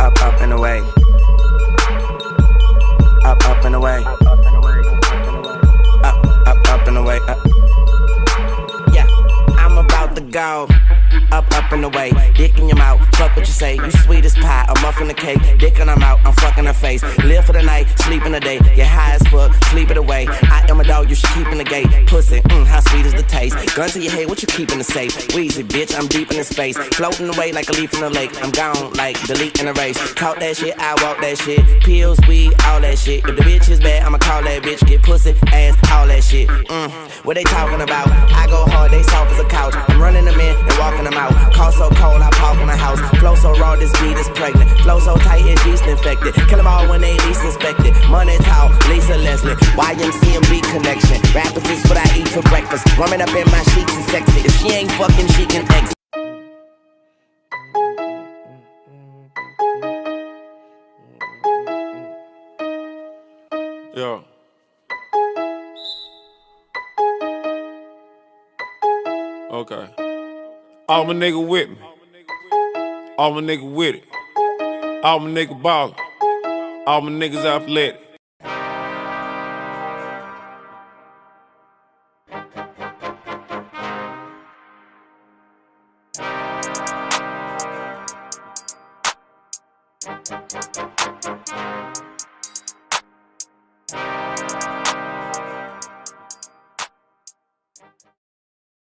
Up, up and away. Up, up and away. Up, up, up and away. Up. Yeah, I'm about to go. Up, up and away. Dick in your mouth. Fuck what you say. You sweet as pie. A muffin the cake. Dick in her mouth. I'm fucking her face. Live for the night. Sleep in the day. Get high as fuck. Sleep it away. I am a dog. You should keep in the gate. Pussy. Mm, how sweet is the taste? Gun to your head. What you keep in the safe? Weezy, bitch. I'm deep in the space. Floating away like a leaf in the lake. I'm gone like delete in a race. Talk that shit. I walk that shit. Pills, weed, all that shit. If the bitch is bad, I'ma call that bitch. Get pussy, ass, all that shit. Mm, what they talking about? I go hard. They soft as a couch. I'm running them in and walking them out. Pregnant. Flow so tight, it's yeast infected. Kill them all when they least inspected. Money talk, Lisa Leslie. YMCMB connection. Rappers is what I eat for breakfast. Warming up in my sheets and sexy. If she ain't fucking, she can exit. Yo. Okay. All my nigga with me. All my nigga with it. All my niggas ballin'. All my niggas athletic. Thank